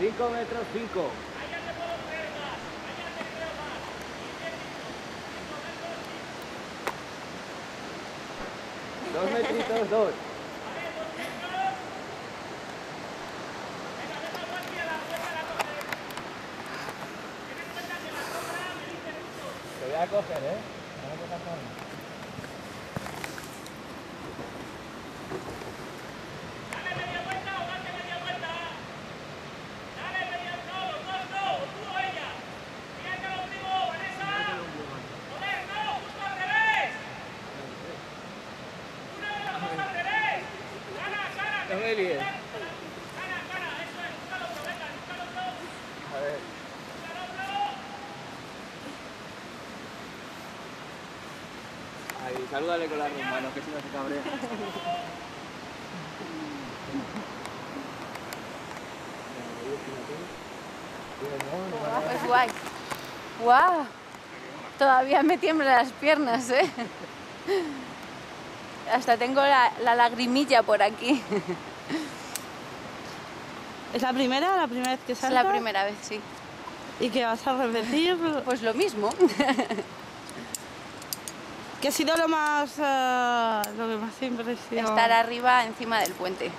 5 metros 5. Dos metritos, dos. Te voy a coger, ¿eh? A ver. Ahí, salúdale con las dos manos, que si no se cabrea. Pues guay. ¡Guau! Todavía me tiemblan las piernas, ¿eh? Hasta tengo la, la lagrimilla por aquí. ¿Es la primera la primera vez que Es saltas? la primera vez, sí. ¿Y qué vas a repetir? Pues lo mismo. ¿Qué ha sido lo más... eh, lo que más impresionó? Estar arriba encima del puente.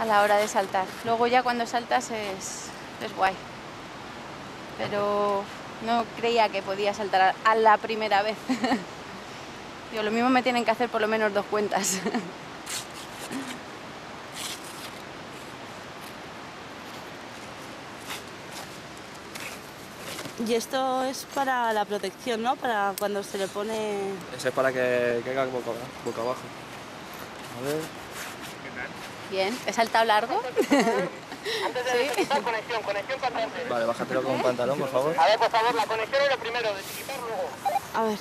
A la hora de saltar. Luego ya cuando saltas es, es guay. Pero no creía que podía saltar a- a la primera vez. Yo lo mismo me tienen que hacer por lo menos dos cuentas. Y esto es para la protección, ¿no? Para cuando se le pone... Ese es para que caiga boca, boca abajo. A ver. Bien, ¿he saltado largo? Antes de desequipar, conexión, conexión constante. Vale, bájatelo con un pantalón, por favor. A ver, por favor, la conexión es lo primero, desequipar luego. A ver,